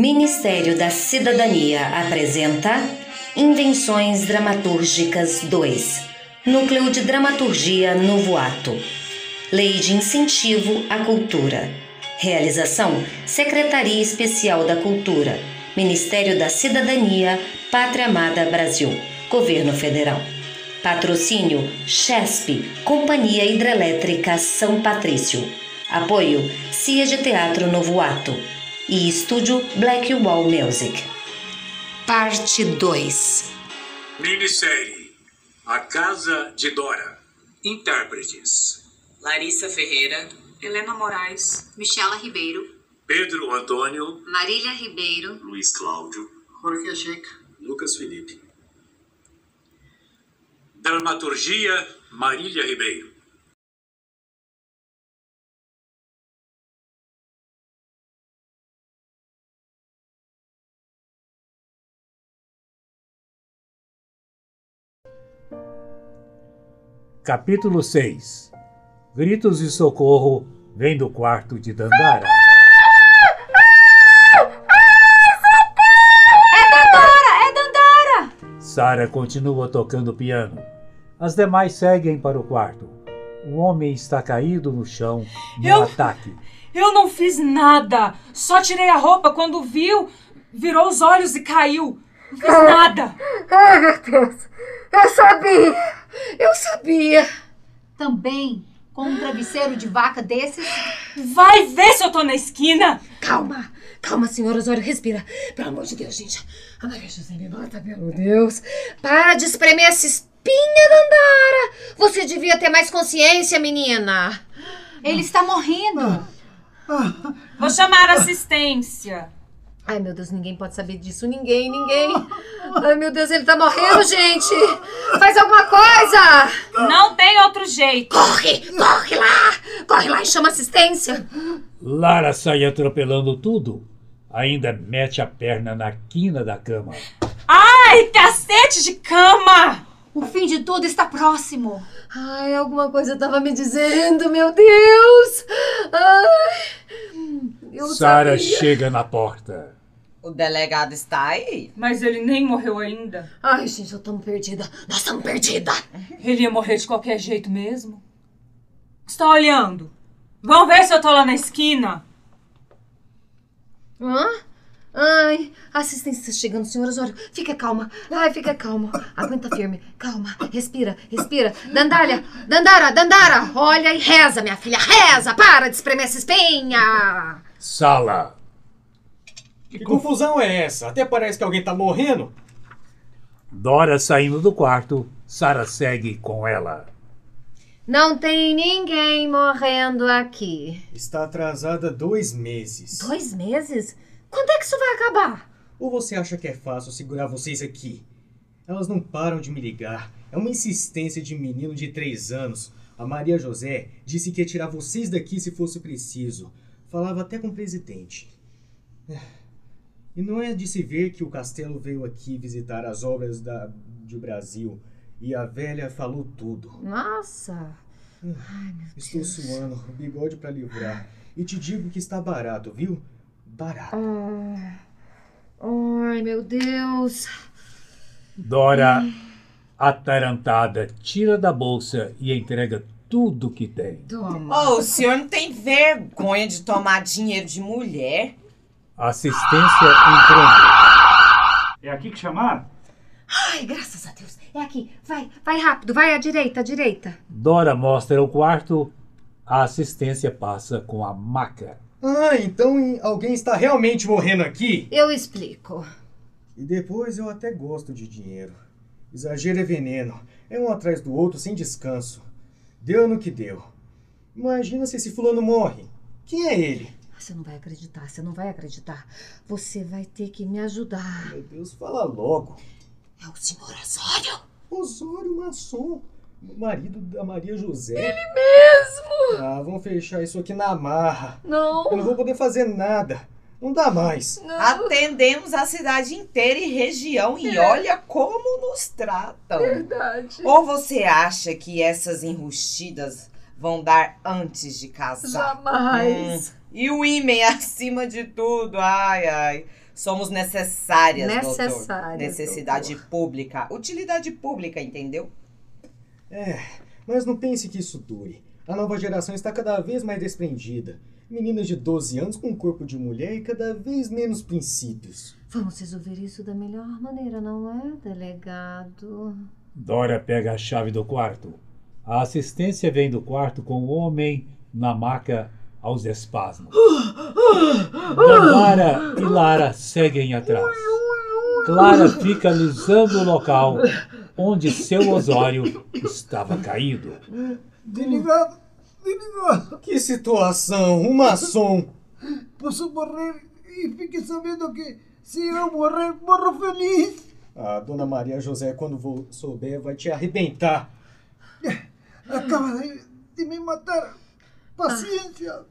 Ministério da Cidadania apresenta Invenções Dramatúrgicas 2 Núcleo de Dramaturgia Novo Ato. Lei de Incentivo à Cultura. Realização Secretaria Especial da Cultura. Ministério da Cidadania Pátria Amada Brasil. Governo Federal. Patrocínio CHESP Companhia Hidrelétrica São Patrício. Apoio CIA de Teatro Novo Ato e Estúdio Black Wall Music. Parte 2 Minissérie A Casa de Dora. Intérpretes Larissa Ferreira, Helena Moraes, Michela Ribeiro, Pedro Antônio Marília Ribeiro, Luiz Cláudio Jorge Checa, Lucas Felipe. Dramaturgia Marília Ribeiro Capítulo 6 Gritos de socorro vêm do quarto de Dandara. É Dandara! É Dandara! Sara continua tocando piano. As demais seguem para o quarto. O homem está caído no chão no Eu- ataque. Eu não fiz nada! Só tirei a roupa quando viu, virou os olhos e caiu. Não fiz nada! Ai, meu Deus! Eu sabia! Eu sabia! também com um travesseiro de vaca desses. Vai ver se eu tô na esquina! Calma! Calma, senhora Osório, respira. Pelo amor de Deus, gente. A Maria José me mata, meu Deus. Para de espremer essa espinha, Dandara. Você devia ter mais consciência, menina. Ele está morrendo. Vou chamar a assistência. Ai, meu Deus, ninguém pode saber disso. Ninguém, ninguém. Ai, meu Deus, ele tá morrendo, gente. Faz alguma coisa. Não tem outro jeito. Corre, corre lá. Corre lá e chama assistência. Lara sai atropelando tudo. Ainda mete a perna na quina da cama. Ai, cacete de cama! O fim de tudo está próximo. Ai, alguma coisa tava me dizendo, meu Deus. Ai, eu Sara chega na porta. O delegado está aí. Mas ele nem morreu ainda. Ai, gente, eu tamo perdida. Nós estamos perdida. Ele ia morrer de qualquer jeito mesmo. Está olhando? Vamos ver se eu tô lá na esquina. Hã? Ai, a assistência está chegando, senhora Osório. Fica calma. Ai, fica calma. Aguenta firme. Calma. Respira, respira. Dandalha, Dandara, Dandara. Olha e reza, minha filha. Reza. Para de espremer essa espinha. Sala. Que confusão é essa? Até parece que alguém tá morrendo. Dora saindo do quarto. Sara segue com ela. Não tem ninguém morrendo aqui. Está atrasada dois meses. Dois meses? Quando é que isso vai acabar? Ou você acha que é fácil segurar vocês aqui? Elas não param de me ligar. É uma insistência de menino de três anos. A Maria José disse que ia tirar vocês daqui se fosse preciso. Falava até com o presidente. E não é de se ver que o Castelo veio aqui visitar as obras da, de Brasil. E a velha falou tudo. Nossa. Estou suando, o bigode pra livrar. E te digo que está barato, viu? Barato. Ai, meu Deus. Dora, atarantada, tira da bolsa e entrega tudo que tem. Toma. Oh, o senhor não tem vergonha de tomar dinheiro de mulher? Assistência entrando. É aqui que chamaram? Ai, graças a Deus. É aqui. Vai, vai rápido. Vai à direita, à direita. Dora mostra o quarto. A assistência passa com a maca. Ah, então em- alguém está realmente morrendo aqui? Eu explico. E depois eu até gosto de dinheiro. Exagero é veneno. É um atrás do outro sem descanso. Deu no que deu. Imagina se esse fulano morre. Quem é ele? Você não vai acreditar, você não vai acreditar. Você vai ter que me ajudar. Meu Deus, fala logo. É o senhor Osório? Osório Masson, marido da Maria José. Ele mesmo! Ah, vamos fechar isso aqui na marra. Eu não Não, vou poder fazer nada. Não dá mais. não. Atendemos a cidade inteira e região e olha como nos tratam. Verdade. Ou você acha que essas enrustidas vão dar antes de casar? Jamais. Hum, E o ímã acima de tudo, ai, ai. Somos necessárias, doutor. Necessárias, Necessidade pública. Utilidade pública, entendeu? É, mas não pense que isso dure. A nova geração está cada vez mais desprendida. Meninas de 12 anos com corpo de mulher e cada vez menos princípios. Vamos resolver isso da melhor maneira, não é, delegado? Dora pega a chave do quarto. A assistência vem do quarto com o homem na maca aos espasmos. Dandara e Lara seguem atrás. Clara fica alisando o local onde seu Osório estava caído. Delegado, delegado, Que situação! Um maçom! posso morrer e fique sabendo que se eu morrer, morro feliz. A dona Maria José, quando souber, vai te arrebentar. Acaba de, de me matar. Paciência.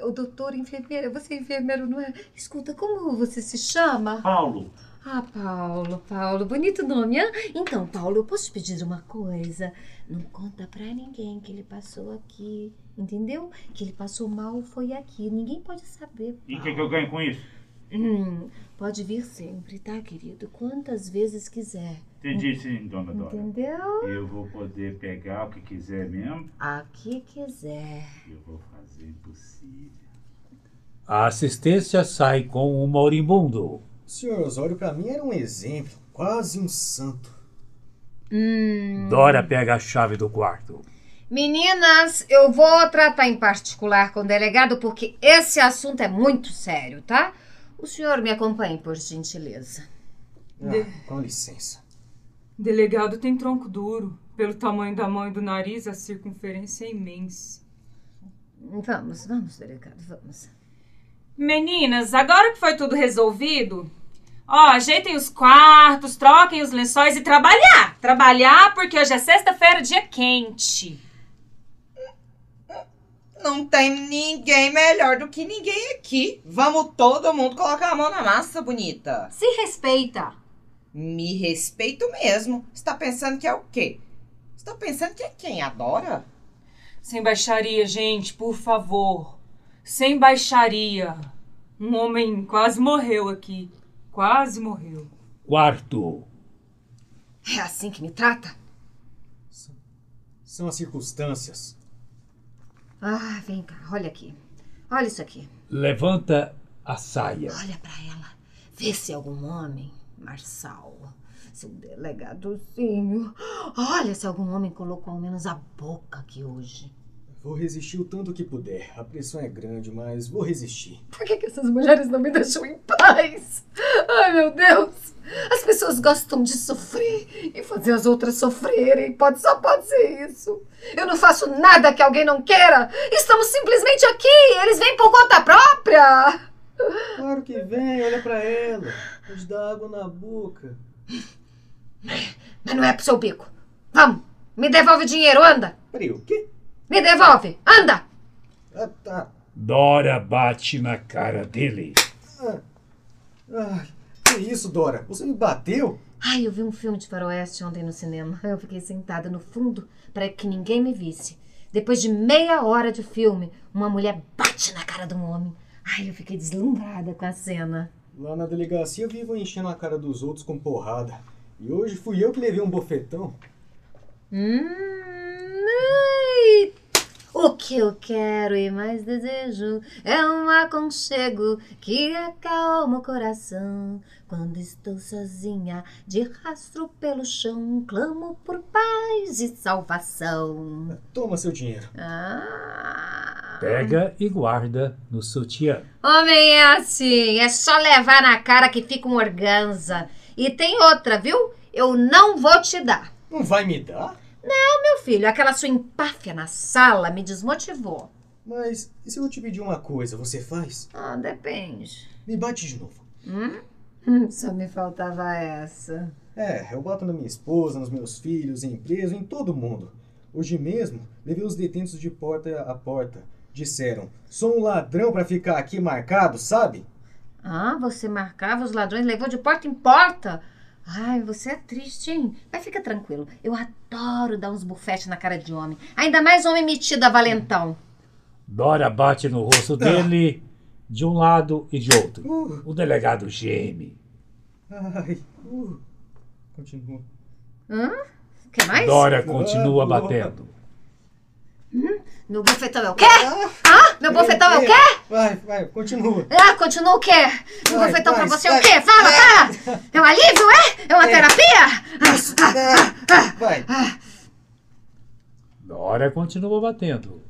O doutor enfermeira, você é enfermeiro, não é? Escuta, como você se chama? Paulo, Ah, Paulo, Paulo, bonito nome, ah? Então, Paulo, eu posso te pedir uma coisa? Não conta pra ninguém que ele passou aqui, entendeu? Que ele passou mal foi aqui, ninguém pode saber. e o que, que eu ganho com isso? Hum, pode vir sempre, tá, querido? Quantas vezes quiser, Entendi sim, dona entendeu? Eu vou poder pegar o que quiser mesmo. Aqui quiser. Eu vou fazer impossível. A assistência sai com o moribundo. O senhor Osório, pra mim, era um exemplo. Quase um santo. Hum. Dora pega a chave do quarto. Meninas, eu vou tratar em particular com o delegado porque esse assunto é muito sério, tá? O senhor me acompanhe, por gentileza. Ah, com licença. Delegado tem tronco duro. Pelo tamanho da mão e do nariz, a circunferência é imensa. Vamos, vamos, delegado, vamos. Meninas, agora que foi tudo resolvido, ó, ajeitem os quartos, troquem os lençóis e trabalhar. Trabalhar porque hoje é sexta-feira, dia quente. Não tem ninguém melhor do que ninguém aqui. Vamos todo mundo colocar a mão na massa, bonita. Se respeita. Me respeito mesmo. Você tá pensando que é o quê? Você tá pensando que é quem? Adora? Sem baixaria, gente, por favor. Sem baixaria. Um homem quase morreu aqui. Quase morreu. Quarto. É assim que me trata? São as circunstâncias. Ah, vem cá, olha aqui. Olha isso aqui. Levanta a saia. Olha pra ela. Vê se é algum homem. Marçal. Seu delegadozinho. Olha se algum homem colocou ao menos a boca aqui hoje. Vou resistir o tanto que puder. A pressão é grande, mas vou resistir. Por que, que essas mulheres não me deixam em paz? Ai, meu Deus! As pessoas gostam de sofrer e fazer as outras sofrerem. Pode, só pode ser isso. Eu não faço nada que alguém não queira. Estamos simplesmente aqui. Eles vêm por conta própria. Claro que vem, olha pra ela. Pode dar água na boca. Mas não é pro seu bico. Vamos, me devolve o dinheiro, anda. Peraí, o quê? Me devolve, anda. Ah, tá. Dora bate na cara dele. Ah, que isso, Dora? Você me bateu? Ai, eu vi um filme de faroeste ontem no cinema. Eu fiquei sentada no fundo para que ninguém me visse. Depois de meia hora de filme, uma mulher bate na cara de um homem. Ai, eu fiquei deslumbrada com a cena. Lá na delegacia vivo enchendo a cara dos outros com porrada. E hoje fui eu que levei um bofetão. Hum. O que eu quero e mais desejo é um aconchego que acalma o coração. Quando estou sozinha, de rastro pelo chão, clamo por paz e salvação. Toma seu dinheiro. Ah. Pega e guarda no sutiã. Homem é assim, é só levar na cara que fica um organza. E tem outra, viu? Eu não vou te dar. Não vai me dar? Meu filho, aquela sua empáfia na sala me desmotivou. Mas e se eu te pedir uma coisa, você faz? Ah, depende. Me bate de novo. Hum, Só me faltava essa. É, eu bato na minha esposa, nos meus filhos, em empresa, em todo mundo. Hoje mesmo, levei os detentos de porta a porta. Disseram, sou um ladrão pra ficar aqui marcado, sabe? Ah, você marcava os ladrões, levou de porta em porta. Ai, você é triste, hein? Mas fica tranquilo. Eu adoro dar uns bufetes na cara de homem. Ainda mais homem metido a valentão. Dora bate no rosto dele, de um lado e de outro. O delegado geme. Ai, uh, continua. Hã? Quer mais? Dora continua batendo. Meu bofetão é o quê? Hã? Meu bofetão é o quê? Vai, vai, continua. Ah, continua o quê? Meu Vai, bofetão pra vai, você é o vai. quê? Fala, fala! É um alívio, é? É uma É. terapia? Vai. Dora continua batendo.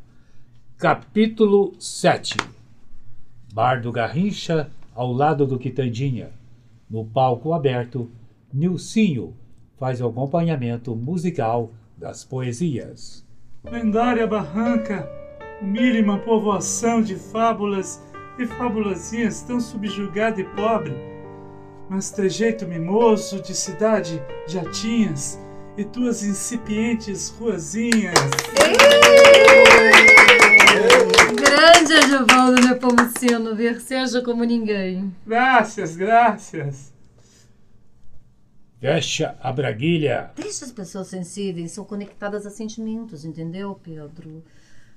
Capítulo 7 Bar do Garrincha, ao lado do Quitandinha. No palco aberto, Nilcinho faz o acompanhamento musical das poesias. Lendária barranca, humilha povoação de fábulas e fabulazinhas tão subjugada e pobre, mas trejeito mimoso de cidade já tinhas e tuas incipientes ruazinhas. Grande Agivaldo Nepomuceno, ver seja como ninguém. Graças, graças. Fecha a braguilha. Deixa as pessoas sensíveis, são conectadas a sentimentos, entendeu, Pedro?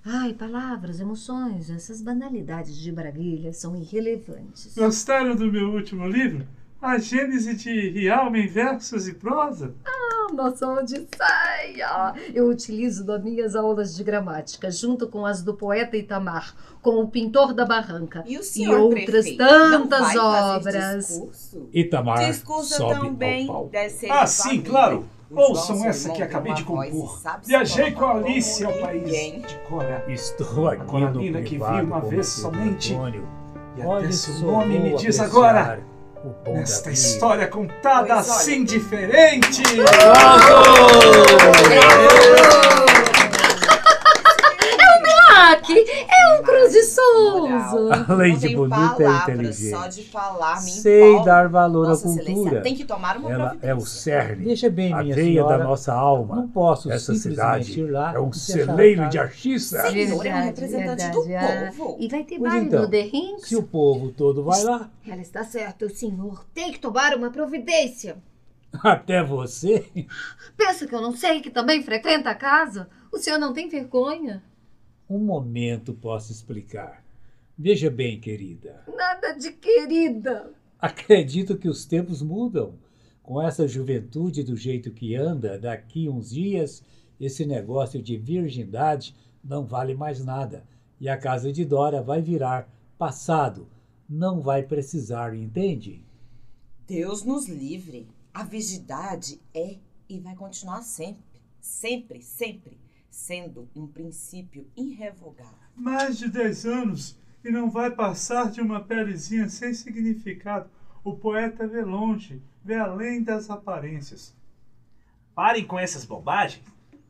Ai, palavras, emoções, essas banalidades de braguilha são irrelevantes. Gostaram do meu último livro? A Gênese de Rialma em versos e prosa? Ah, nossa odisseia! Eu utilizo nas minhas aulas de gramática, junto com as do poeta Itamar, com o pintor da barranca E o e outras prefeito, não tantas vai fazer obras. discurso? Itamar Discursa sobe também ao palco. Ah, sim, claro. João, Ouçam essa que acabei de e compor. Viajei com a Alice ao país de Cora. Estou aqui Agora, no Nina, que vi uma vez somente. Antônio. E até seu nome me diz apreciar agora. O bom Nesta história contada Pois olha. assim diferente. Aqui é um Cruz de Souza. Além de bonita e inteligente. Só de falar me Sei empolga. dar valor Vossa à cultura. tem que tomar uma Ela é o cerne, Veja bem, a minha veia senhora, da nossa alma. não posso Essa simplesmente cidade ir lá é um e celeiro de artista. Senhor é um representante do ah. povo. E vai ter Pois baile então, no The Rinks? Se o povo todo vai lá, Ela está certa, o senhor tem que tomar uma providência. Até você. Pensa que eu não sei que também frequenta a casa? O senhor não tem vergonha? Um momento posso explicar. Veja bem, querida. Nada de querida. Acredito que os tempos mudam. Com essa juventude do jeito que anda, daqui uns dias, esse negócio de virgindade não vale mais nada. E a casa de Dora vai virar passado. Não vai precisar, entende? Deus nos livre. A virgindade é e vai continuar sempre, sempre, sempre, sendo um princípio irrevogável. Mais de 10 anos e não vai passar de uma pelezinha sem significado. O poeta vê longe, vê além das aparências. Parem com essas bobagens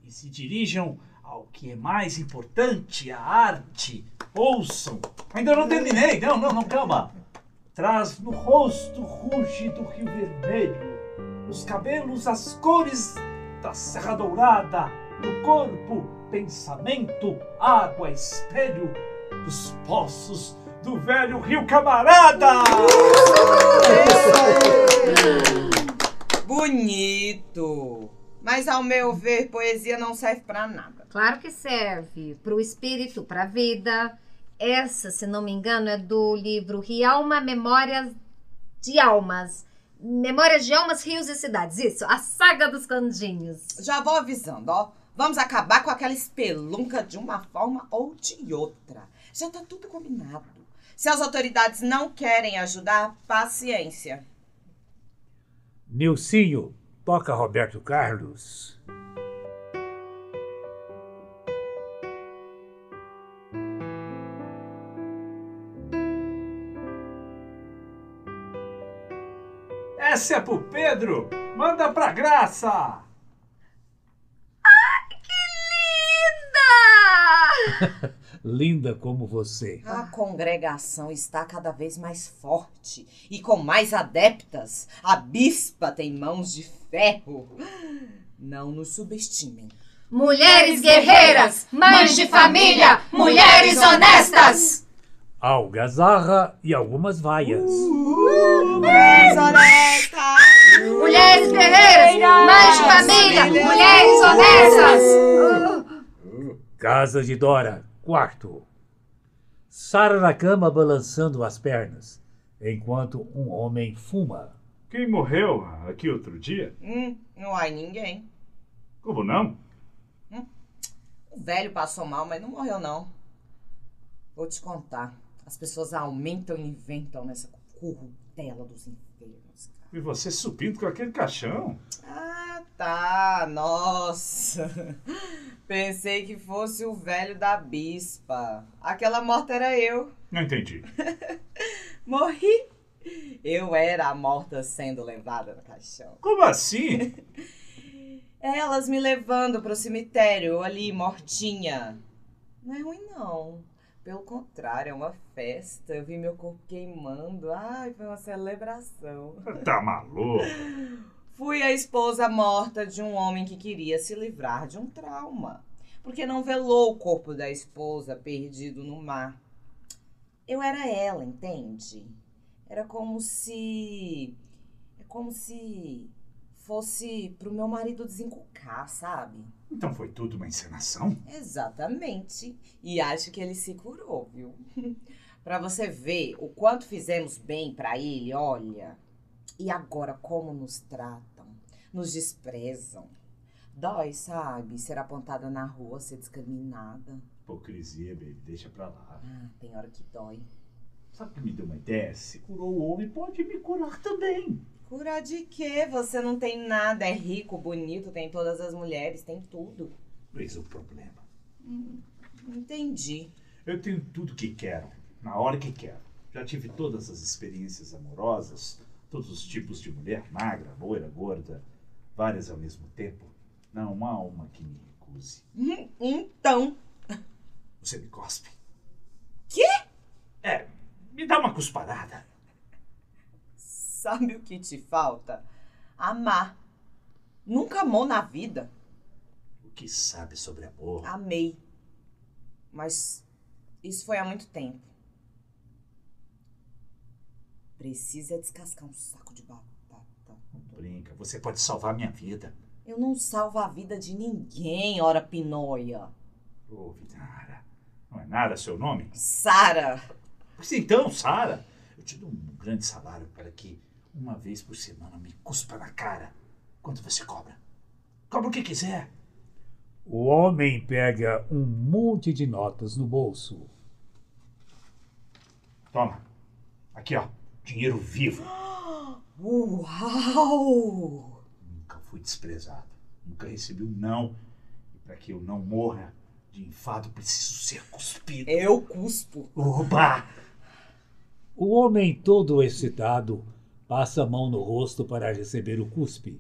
e se dirijam ao que é mais importante, a arte. Ouçam. Ainda não terminei. Não, não, não, calma. Traz no rosto ruge do rio vermelho, nos cabelos as cores da Serra Dourada, no corpo pensamento, água, espelho dos poços do velho rio Camarada. Bonito! Mas ao meu ver, poesia não serve pra nada. Claro que serve. Para o espírito, para a vida. Essa, se não me engano, é do livro Rialma Memórias de Almas. Memórias de Almas, Rios e Cidades. Isso, a saga dos candinhos. Já vou avisando, ó. Vamos acabar com aquela espelunca de uma forma ou de outra. Já tá tudo combinado. Se as autoridades não querem ajudar, paciência. Nilcinho, toca Roberto Carlos. Essa é pro Pedro. Manda pra graça. Linda como você. A congregação está cada vez mais forte e com mais adeptas. A bispa tem mãos de ferro. Não nos subestimem. Mulheres guerreiras, mães de família, mulheres honestas. Algazarra e algumas vaias. Mulheres honestas! Mulheres guerreiras, mães de família, mulheres honestas. Casa de Dora, quarto. Sara na cama balançando as pernas, enquanto um homem fuma. Quem morreu aqui outro dia? Hum, não há ninguém. Como não? O velho passou mal, mas não morreu, não. Vou te contar. As pessoas aumentam e inventam nessa currutela dos infernos. E você subindo com aquele caixão? Ah, tá. Nossa. Pensei que fosse o velho da bispa. Aquela morta era eu. Não entendi. Morri. Eu era a morta sendo levada no caixão. Como assim? Elas me levando pro cemitério, ali, mortinha. Não é ruim, não. Pelo contrário, é uma festa. Eu vi meu corpo queimando. Ai, foi uma celebração. Tá maluco? Fui a esposa morta de um homem que queria se livrar de um trauma. Porque não velou o corpo da esposa perdido no mar. Eu era ela, entende? Era como se. É como se fosse pro meu marido desencucar, sabe? Então foi tudo uma encenação? Exatamente. E acho que ele se curou, viu? pra você ver o quanto fizemos bem pra ele, olha. E agora como nos tratam, nos desprezam. Dói, sabe? Ser apontada na rua, ser discriminada. Hipocrisia, baby, deixa pra lá. Ah, tem hora que dói. Sabe o que me deu uma ideia? Se curou o homem, pode me curar também. Curar de quê? Você não tem nada, é rico, bonito, tem todas as mulheres, tem tudo. Eis o problema. Hum, entendi. Eu tenho tudo que quero, na hora que quero. Já tive todas as experiências amorosas, todos os tipos de mulher, magra, loira, gorda, várias ao mesmo tempo. Não há uma que me recuse. Hum, Então, Você me cospe? quê? É, me dá uma cusparada. Sabe o que te falta? Amar. Nunca amou na vida. O que sabe sobre amor? Amei. Mas isso foi há muito tempo. Precisa descascar um saco de batata. Não brinca, você pode salvar minha vida. Eu não salvo a vida de ninguém, ora pinóia. Ô, Vidara, não é nada seu nome? Sara. Pois então, Sara, eu te dou um grande salário para que uma vez por semana me cuspa na cara. Quanto você cobra? Cobra o que quiser. O homem pega um monte de notas no bolso. Toma. Aqui, ó. Dinheiro vivo. Uau! Nunca fui desprezado. Nunca recebi um não. E para que eu não morra de enfado, preciso ser cuspido. Eu cuspo. Oba! O homem, todo excitado, passa a mão no rosto para receber o cuspe.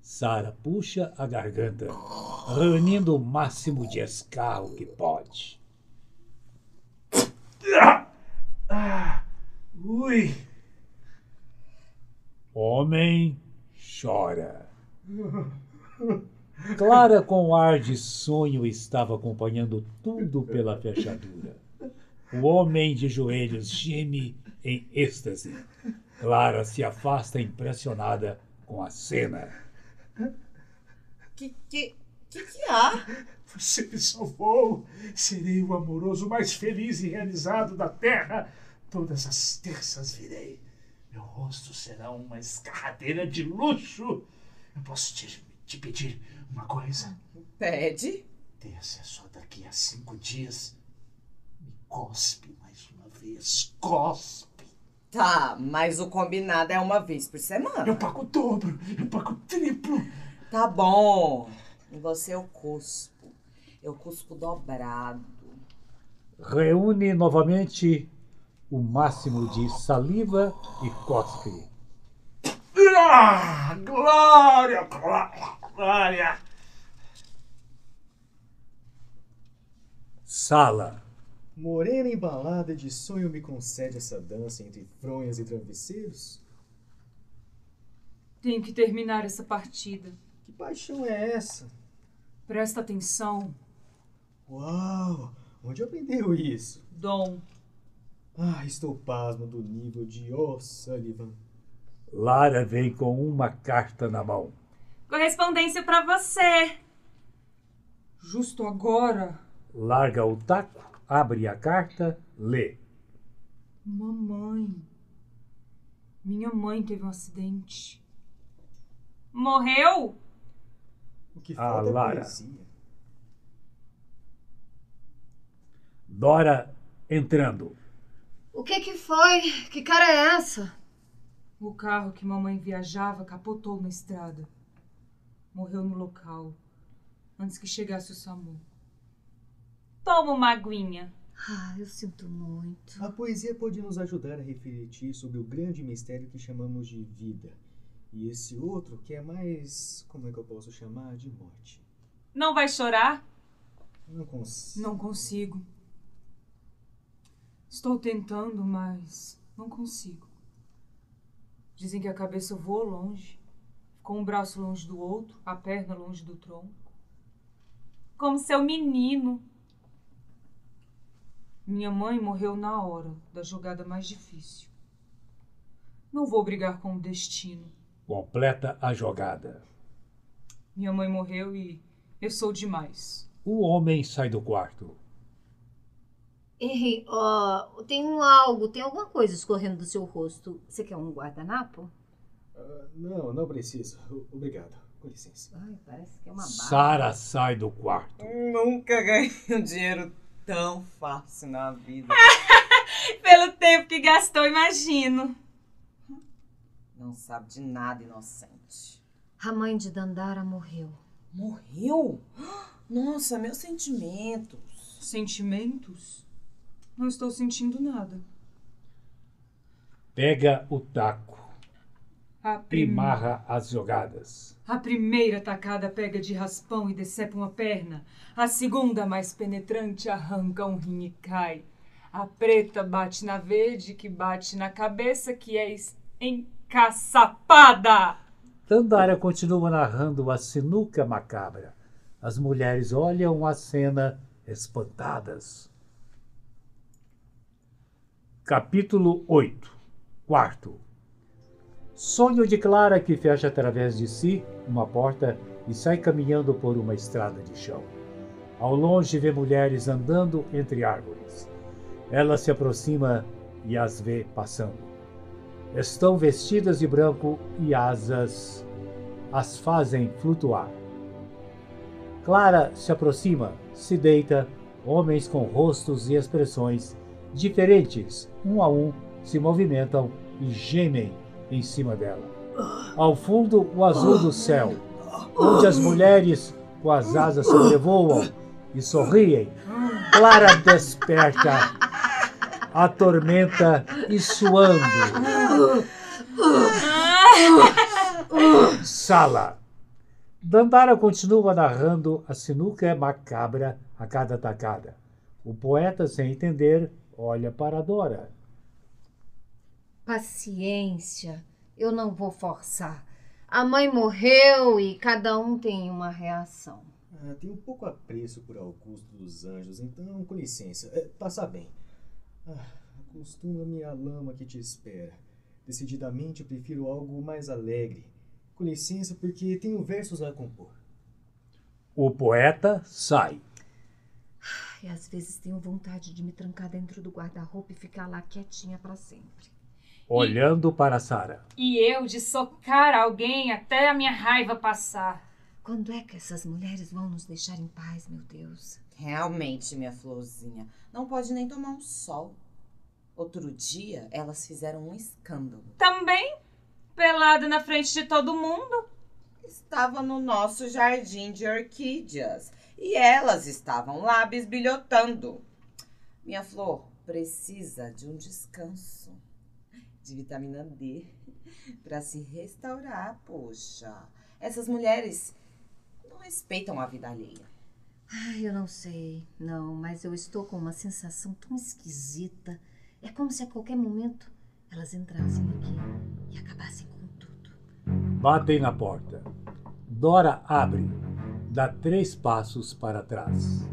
Sara puxa a garganta, reunindo o máximo de escarro que pode. Ah! Ah! Ui! Homem chora. Clara, com ar de sonho, estava acompanhando tudo pela fechadura. O homem de joelhos geme em êxtase. Clara se afasta impressionada com a cena. Que que que, que há? Você me salvou. Serei o amoroso mais feliz e realizado da terra. Todas as terças virei. Meu rosto será uma escarradeira de luxo. Eu posso te, te pedir uma coisa? Pede. Terça é só daqui a cinco dias. Me cospe mais uma vez. Cospe. Tá, mas o combinado é uma vez por semana. Eu pago o dobro. Eu pago o triplo. Tá bom. Em você eu cuspo. Eu cuspo dobrado. Reúne novamente o máximo de saliva e cospe. Ah, glória, glória, glória. Sala. Morena embalada de sonho me concede essa dança entre fronhas e travesseiros? Tenho que terminar essa partida. Que paixão é essa? Presta atenção. Uau! Onde aprendeu isso? Dom. Ah, estou pasmo do nível de O'Sullivan. Lara vem com uma carta na mão. Correspondência pra você. Justo agora. Larga o taco, abre a carta lê. Mamãe. Minha mãe teve um acidente. Morreu? O que A falta é Lara. poesia. Dora entrando. O que que foi? Que cara é essa? O carro que mamãe viajava capotou na estrada. Morreu no local, antes que chegasse o SAMU. Toma uma aguinha. Ah, eu sinto muito. A poesia pode nos ajudar a refletir sobre o grande mistério que chamamos de vida. E esse outro que é mais. como é que eu posso chamar? De morte. Não vai chorar? Não consigo. Não consigo. Estou tentando, mas não consigo. Dizem que a cabeça voou longe. Ficou um braço longe do outro, a perna longe do tronco. Como seu menino. Minha mãe morreu na hora da jogada mais difícil. Não vou brigar com o destino. Completa a jogada. Minha mãe morreu e eu sou demais. O homem sai do quarto. Henry, ó, tem um algo, tem alguma coisa escorrendo do seu rosto. Você quer um guardanapo? Ah, não, não preciso. Obrigado. Com licença. Ai, parece que é uma barra. Sara sai do quarto. Nunca ganhei um dinheiro tão fácil na vida. Pelo tempo que gastou, imagino. Não sabe de nada, inocente. A mãe de Dandara morreu. Morreu? Nossa, meus sentimentos. Sentimentos? Não estou sentindo nada. Pega o taco A, prim... marra as jogadas. a primeira tacada pega de raspão e decepa uma perna. A segunda, mais penetrante, arranca um rim e cai. A preta bate na verde, que bate na cabeça, que é encaçapada. Dandara continua narrando a sinuca macabra. As mulheres olham a cena espantadas. Capítulo 8 Quarto Sonho de Clara que fecha através de si uma porta e sai caminhando por uma estrada de chão. Ao longe vê mulheres andando entre árvores. Ela se aproxima e as vê passando. Estão vestidas de branco e asas as fazem flutuar. Clara se aproxima, se deita, homens com rostos e expressões diferentes, um a um, se movimentam e gemem em cima dela. Ao fundo, o azul do céu, onde as mulheres com as asas sobrevoam e sorriem. Clara desperta, atormenta e suando. Sala. Dandara continua narrando a sinuca macabra a cada tacada. O poeta, sem entender, olha para Dora. Paciência, eu não vou forçar. A mãe morreu e cada um tem uma reação. Ah, tenho pouco apreço por Augusto dos Anjos, então, com licença. É, passa bem. Ah, Acostuma-me à lama que te espera. Decididamente eu prefiro algo mais alegre. Com licença, porque tenho versos a compor. O poeta sai. E às vezes tenho vontade de me trancar dentro do guarda-roupa e ficar lá quietinha para sempre. Olhando para Sara. E eu de socar alguém até a minha raiva passar. Quando é que essas mulheres vão nos deixar em paz, meu Deus? Realmente, minha florzinha, não pode nem tomar um sol. Outro dia, elas fizeram um escândalo. Também, pelada na frente de todo mundo. Estava no nosso jardim de orquídeas e elas estavam lá bisbilhotando. Minha flor precisa de um descanso de vitamina D para se restaurar, poxa. Essas mulheres não respeitam a vida alheia. Ai, eu não sei. Não, mas eu estou com uma sensação tão esquisita. É como se a qualquer momento elas entrassem aqui e acabassem com tudo. Batem na porta. Dora abre. Dá três passos para trás.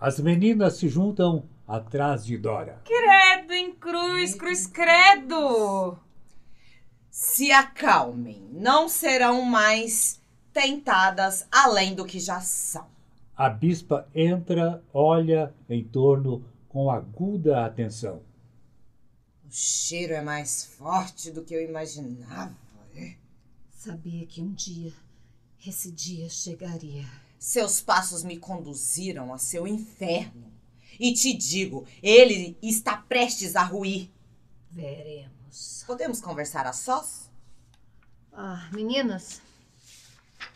As meninas se juntam atrás de Dora. Credo em cruz, cruz, credo! Se acalmem, não serão mais tentadas além do que já são. A bispa entra, olha em torno com aguda atenção. O cheiro é mais forte do que eu imaginava. Sabia que um dia esse dia chegaria. Seus passos me conduziram a seu inferno. E te digo, ele está prestes a ruir. Veremos. Podemos conversar a sós? Ah, meninas.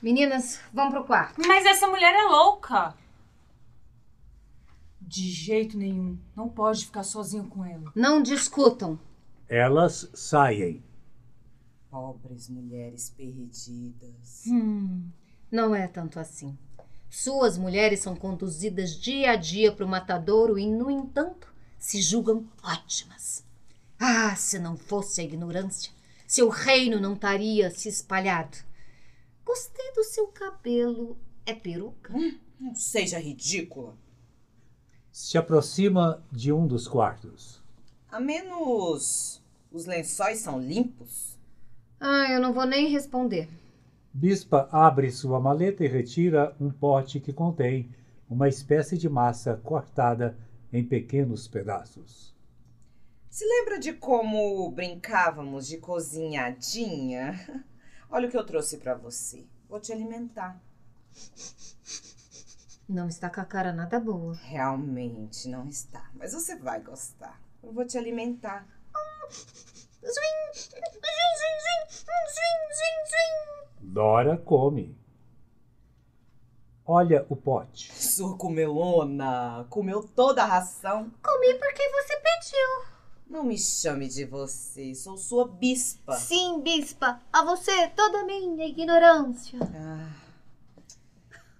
Meninas, vão pro quarto. Mas essa mulher é louca! De jeito nenhum. Não pode ficar sozinho com ela. Não discutam. Elas saem. Pobres mulheres perdidas. Hum, não é tanto assim. Suas mulheres são conduzidas dia a dia para o matadouro e, no entanto, se julgam ótimas. Ah, se não fosse a ignorância, seu reino não estaria se espalhado. Gostei do seu cabelo. É peruca? Hum, não seja ridícula. Se aproxima de um dos quartos. A menos os lençóis são limpos. Ah, eu não vou nem responder. Bispa abre sua maleta e retira um pote que contém uma espécie de massa cortada em pequenos pedaços. Se lembra de como brincávamos de cozinhadinha? Olha o que eu trouxe para você. Vou te alimentar. Não está com a cara nada boa. Realmente não está. Mas você vai gostar. Eu vou te alimentar. Dora come. Olha o pote. Sua comelona. Comeu toda a ração. Comi porque você pediu. Não me chame de você. Sou sua bispa. Sim, bispa. A você toda a minha ignorância. Ah,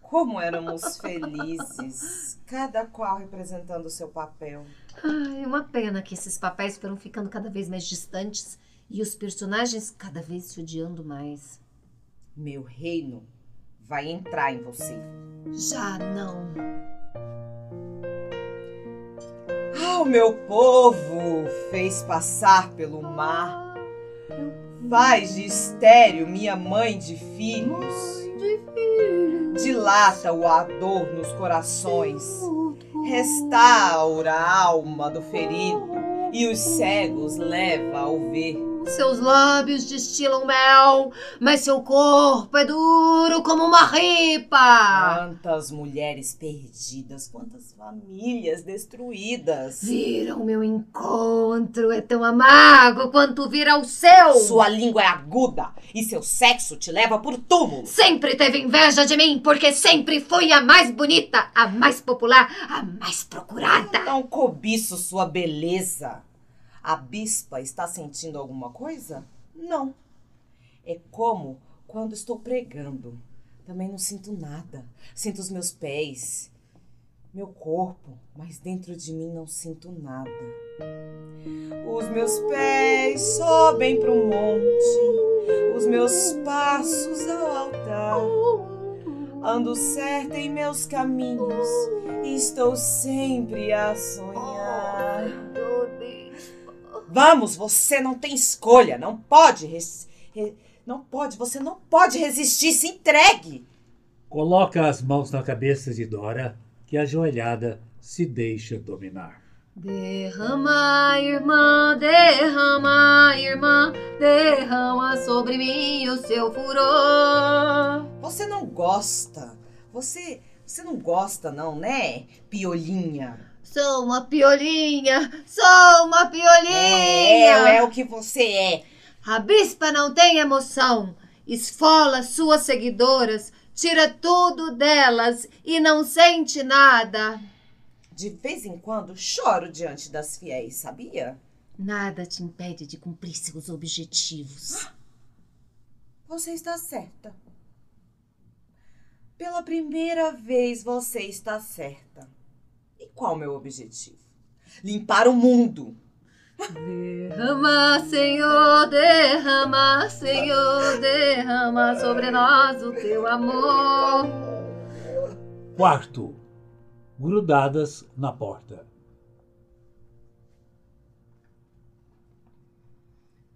como éramos felizes. Cada qual representando o seu papel. Ai, uma pena que esses papéis foram ficando cada vez mais distantes e os personagens cada vez se odiando mais. Meu reino vai entrar em você. Já não. Ah, o meu povo fez passar pelo mar. Faz de estéreo minha mãe de filhos. Dilata o ardor nos corações. Restaura a alma do ferido e os cegos leva ao ver. Seus lábios destilam mel, mas seu corpo é duro como uma ripa. Quantas mulheres perdidas, quantas famílias destruídas. Vir ao meu encontro é tão amargo quanto vir ao seu. Sua língua é aguda e seu sexo te leva por túmulo. Sempre teve inveja de mim porque sempre fui a mais bonita, a mais popular, a mais procurada. Não cobiço sua beleza. A bispa está sentindo alguma coisa? Não. É como quando estou pregando. Também não sinto nada. Sinto os meus pés, meu corpo, mas dentro de mim não sinto nada. Os meus pés sobem para o monte, os meus passos ao altar. Ando certa em meus caminhos e estou sempre a sonhar. Vamos, você não tem escolha, não pode. Res... Re... Não pode, você não pode resistir, se entregue. Coloca as mãos na cabeça de Dora, que ajoelhada se deixa dominar. Derrama, irmã, derrama, irmã, derrama sobre mim o seu furor. Você não gosta. Você, você não gosta não, né, piolinha? Sou uma piolinha, sou uma piolinha. É, é o que você é. A bispa não tem emoção. Esfola suas seguidoras, tira tudo delas e não sente nada. De vez em quando choro diante das fiéis, sabia? Nada te impede de cumprir seus objetivos. Você está certa. Pela primeira vez você está certa. Qual o meu objetivo? Limpar o mundo. Derrama, Senhor, derrama, Senhor, derrama sobre nós o teu amor. Quarto, grudadas na porta.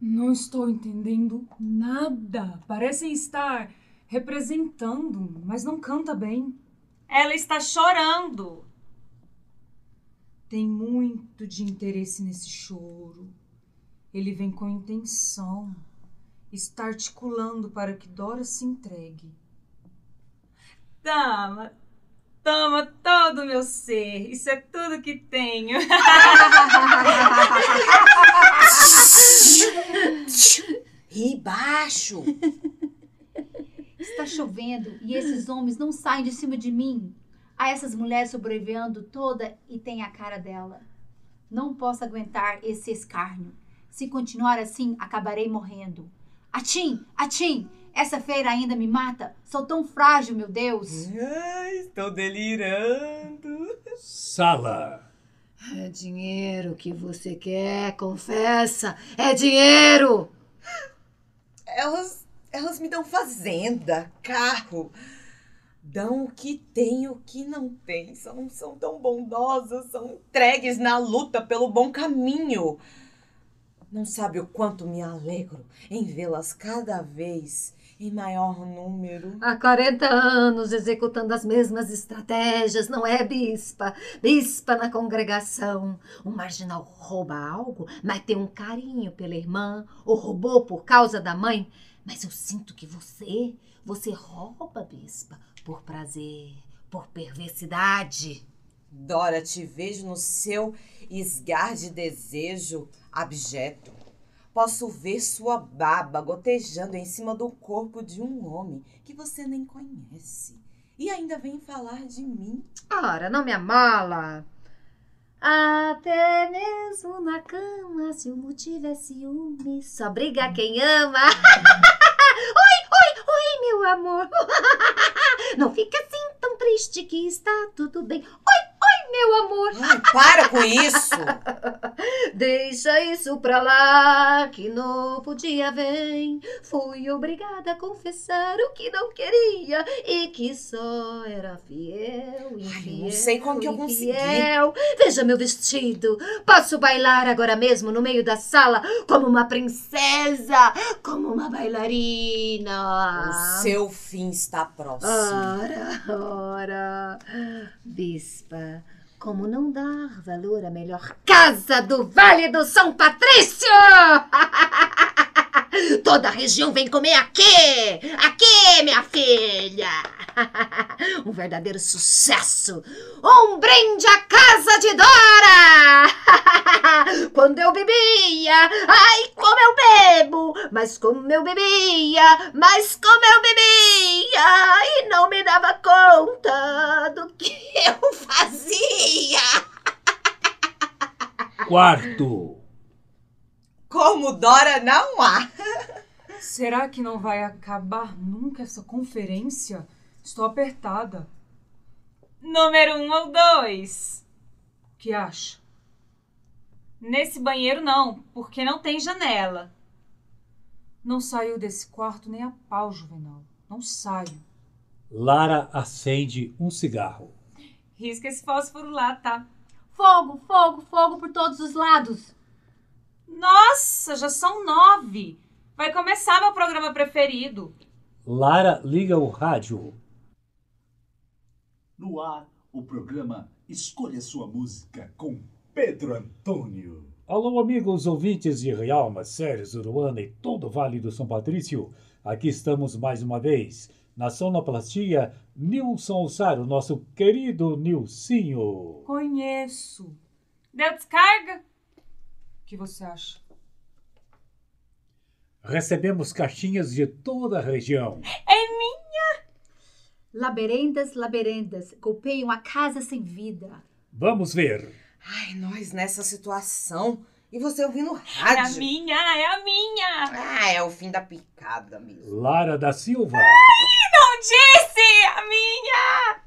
Não estou entendendo nada. Parece estar representando, mas não canta bem. Ela está chorando. Tem muito de interesse nesse choro. Ele vem com intenção. Está articulando para que Dora se entregue. Toma, toma todo o meu ser. Isso é tudo que tenho. Ri baixo. Está chovendo e esses homens não saem de cima de mim. Há essas mulheres sobrevivendo toda e tem a cara dela. Não posso aguentar esse escárnio. Se continuar assim, acabarei morrendo. Atim, Atim, essa feira ainda me mata. Sou tão frágil, meu Deus. Ai, estou delirando. Sala. É dinheiro que você quer, confessa. É dinheiro! Elas, elas me dão fazenda, carro. Dão o que tem e o que não tem. São, são tão bondosas, são entregues na luta pelo bom caminho. Não sabe o quanto me alegro em vê-las cada vez em maior número. Há 40 anos executando as mesmas estratégias, não é, bispa? Bispa na congregação. Um marginal rouba algo, mas tem um carinho pela irmã, ou roubou por causa da mãe. Mas eu sinto que você, você rouba, bispa, por prazer, por perversidade. Dora, te vejo no seu esgar de desejo abjeto. Posso ver sua baba gotejando em cima do corpo de um homem que você nem conhece. E ainda vem falar de mim. Ora, não me amala. Até mesmo na cama, se o motivo é ciúme, só briga quem ama. oi, oi, oi, meu amor. Não fica assim tão triste que está tudo bem. Meu amor. Ai, para com isso. Deixa isso pra lá, que novo dia vem. Fui obrigada a confessar o que não queria e que só era fiel, infiel, não sei como que eu consegui. infiel. Veja meu vestido. Posso bailar agora mesmo no meio da sala como uma princesa, como uma bailarina. O seu fim está próximo. Ora, ora, bispa, como não dar valor à melhor casa do Vale do São Patrício? Toda a região vem comer aqui! Aqui, minha filha! Um verdadeiro sucesso! Um brinde à casa de Dora! Quando eu bebia, ai, como eu bebo! Mas como eu bebia, mas como eu bebia! E não me dava conta do que eu fazia! Quarto. Como Dora não há. Será que não vai acabar nunca essa conferência? Estou apertada. Número um ou dois? O que acha? Nesse banheiro não, porque não tem janela. Não saiu desse quarto nem a pau, Juvenal. Não saio. Lara acende um cigarro. Risca esse fósforo lá, tá? Fogo, fogo, fogo por todos os lados. Nossa, já são nove. Vai começar meu programa preferido. Lara liga o rádio. No ar, o programa Escolha Sua Música com Pedro Antônio. Alô, amigos ouvintes de Realma, Séries, Uruana e todo o Vale do São Patrício. Aqui estamos mais uma vez na sonoplastia Nilson Alçaro, nosso querido Nilcinho. Conheço. Deu descarga? O que você acha? Recebemos caixinhas de toda a região. É minha! Laberendas, laberendas, golpeiam a casa sem vida. Vamos ver. Ai, nós nessa situação. E você ouvindo É rádio. a minha, é a minha! Ah, é o fim da picada mesmo. Lara da Silva Não disse! A minha!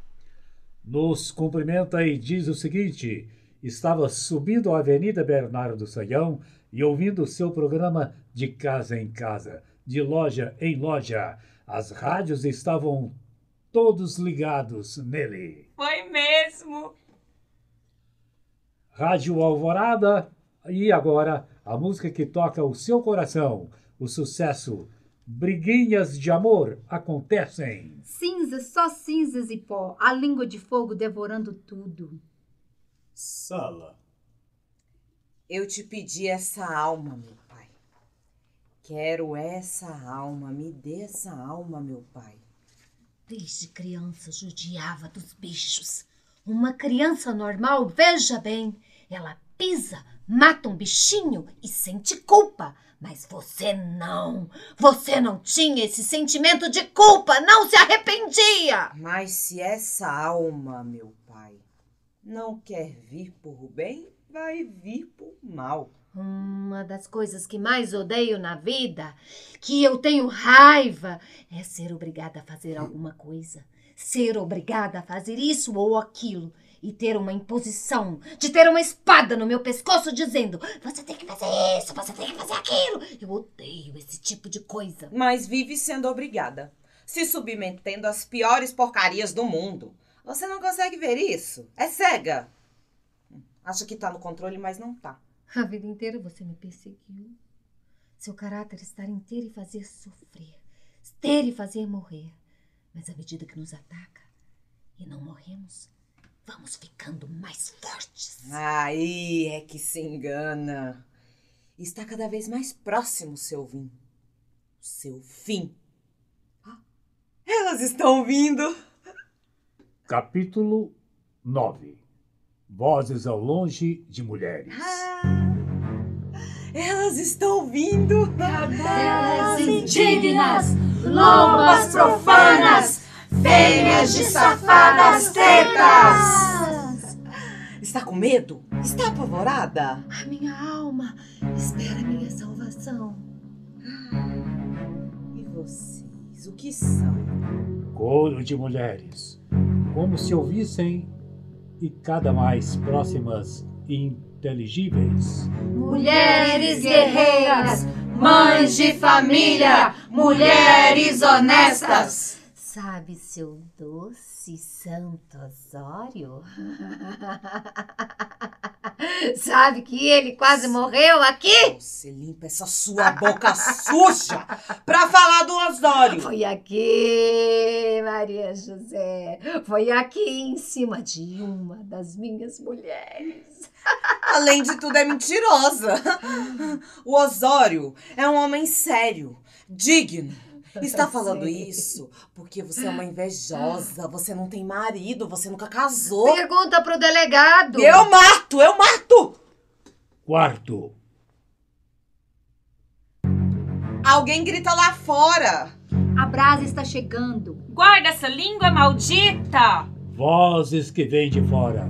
nos cumprimenta e diz o seguinte: estava subindo a Avenida Bernardo Saião e ouvindo o seu programa de casa em casa, de loja em loja. As rádios estavam todos ligados nele. Foi mesmo! Rádio Alvorada e agora a música que toca o seu coração, o sucesso Briguinhas de Amor acontecem. Cinzas, só cinzas e pó, a língua de fogo devorando tudo. Sala. Eu te pedi essa alma, meu pai. Quero essa alma, me dê essa alma, meu pai. Desde criança judiava dos bichos. Uma criança normal, veja bem, ela pisa, mata um bichinho e sente culpa. Mas você não. Você não tinha esse sentimento de culpa, não se arrependia. Mas se essa alma, meu pai, não quer vir por bem, vai vir por mal. Uma das coisas que mais odeio na vida, que eu tenho raiva, é ser obrigada a fazer alguma coisa. Ser obrigada a fazer isso ou aquilo. E ter uma imposição de ter uma espada no meu pescoço dizendo: você tem que fazer isso, você tem que fazer aquilo. Eu odeio esse tipo de coisa. Mas vive sendo obrigada, se submetendo às piores porcarias do mundo. Você não consegue ver isso? É cega. Acha que tá no controle, mas não tá. A vida inteira você me perseguiu. Seu caráter estar em ter e fazer sofrer, ter e fazer morrer. Mas à medida que nos ataca e não morremos, vamos ficando mais fortes. Aí é que se engana. Está cada vez mais próximo o seu fim. O seu fim. Ah, Elas estão vindo. Capítulo 9 Vozes ao longe de mulheres. Elas estão vindo. Cadelas indignas, lombas profanas, fêmeas de safadas tetas. Está com medo? Está apavorada? A minha alma espera a minha salvação. E vocês, o que são? Coro de mulheres, como se ouvissem e cada mais próximas e inteligíveis. Mulheres guerreiras, mães de família, mulheres honestas. Sabe, seu doce Santo Osório? Sabe que ele quase morreu aqui? Você limpa essa sua boca suja pra falar do Osório. Foi aqui, Maria José. Foi aqui em cima de uma das minhas mulheres. Além de tudo, é mentirosa. O Osório é um homem sério, digno. Está falando isso porque você é uma invejosa, você não tem marido, você nunca casou. Pergunta pro delegado. Eu mato, eu mato! Quarto, Alguém grita lá fora. A brasa está chegando. Guarda essa língua maldita! vozes que vêm de fora,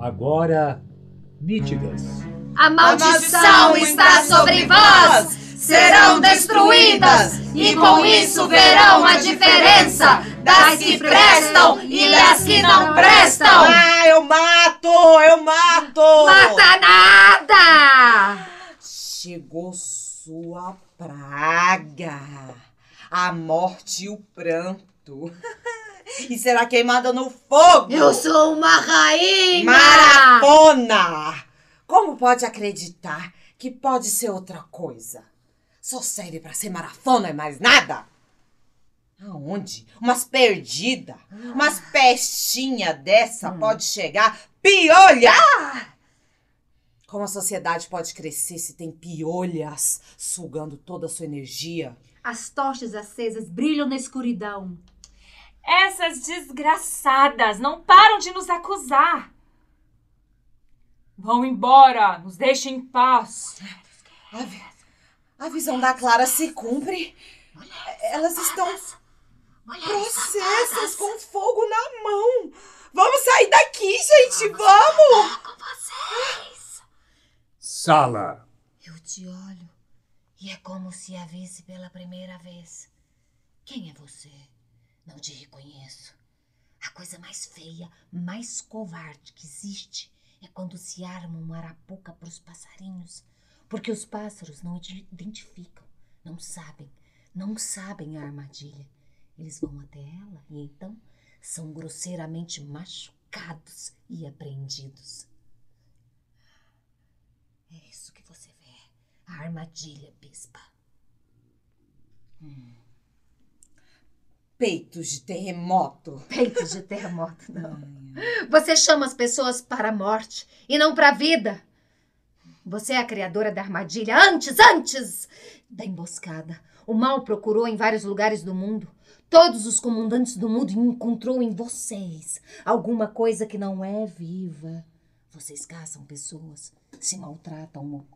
agora nítidas. A maldição está sobre vós! Serão destruídas! E com isso verão a diferença das que prestam e das que não prestam! Ah, eu mato, eu mato! Mata nada! Chegou sua praga. A morte e o pranto. E será queimada no fogo. Eu sou uma rainha! Maratona! Como pode acreditar que pode ser outra coisa? Só serve pra ser marafona e mais nada? Aonde? Umas perdida, umas pestinha dessa pode chegar piolha! Como a sociedade pode crescer se tem piolhas sugando toda a sua energia? As tochas acesas brilham na escuridão. Essas desgraçadas não param de nos acusar. Vão embora, nos deixem em paz. A, vi- a visão da Clara se cumpre. Elas estão processas com fogo na mão. Vamos sair daqui, gente, vamos! Sala, Eu te olho e é como se a visse pela primeira vez. Quem é você? Não te reconheço. A coisa mais feia, mais covarde que existe é quando se arma uma arapuca para os passarinhos. Porque os pássaros não ide- identificam, não sabem, não sabem a armadilha. Eles vão até ela e então são grosseiramente machucados e apreendidos. É isso que você vê. A armadilha, bispa. Peitos de terremoto. Peitos de terremoto, não. Você chama as pessoas para a morte e não para a vida. Você é a criadora da armadilha antes, antes da emboscada. O mal procurou em vários lugares do mundo. Todos os comandantes do mundo encontrou em vocês alguma coisa que não é viva. Vocês caçam pessoas, se maltratam o,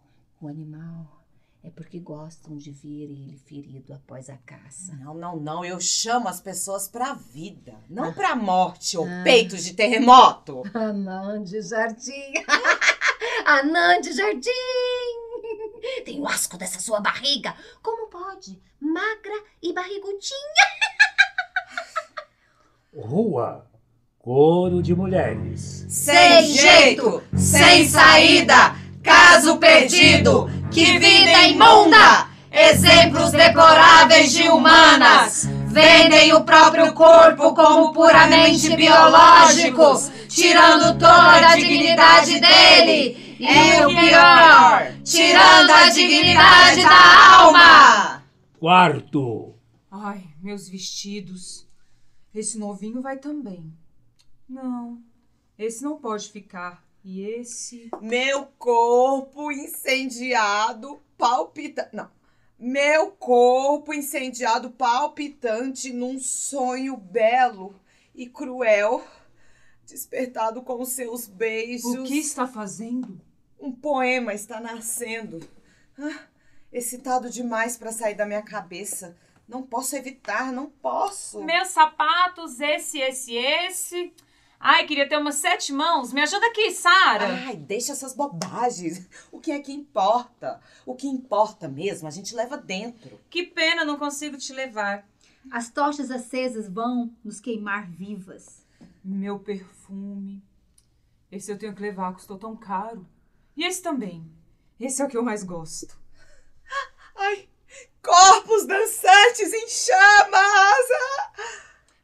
o animal. É porque gostam de ver ele ferido após a caça. Não, não, não. Eu chamo as pessoas pra vida, não pra morte ou Ah. peitos de terremoto. Anande Jardim. Anande Jardim. Tenho asco dessa sua barriga. Como pode? Magra e barrigudinha. Rua, coro de mulheres. Sem jeito, sem saída, caso perdido, que vida imunda! Exemplos deploráveis de humanas vendem o próprio corpo como puramente biológicos, tirando toda a dignidade dele. E o pior, tirando a dignidade da alma! Quarto, Ai, meus vestidos. Esse novinho vai também. Não, esse não pode ficar. E esse. Meu corpo incendiado, palpita. Não. Meu corpo incendiado, palpitante num sonho belo e cruel, despertado com seus beijos. O que está fazendo? Um poema está nascendo. Ah, excitado demais para sair da minha cabeça. Não posso evitar, não posso. Meus sapatos, esse, esse, esse. Ai, queria ter umas sete mãos. Me ajuda aqui, Sara. Ai, deixa essas bobagens. O que é que importa? O que importa mesmo, a gente leva dentro. Que pena, não consigo te levar. As tochas acesas vão nos queimar vivas. Meu perfume. Esse eu tenho que levar, custou tão caro. E esse também. Esse é o que eu mais gosto. Ai, corpos dançantes em chamas!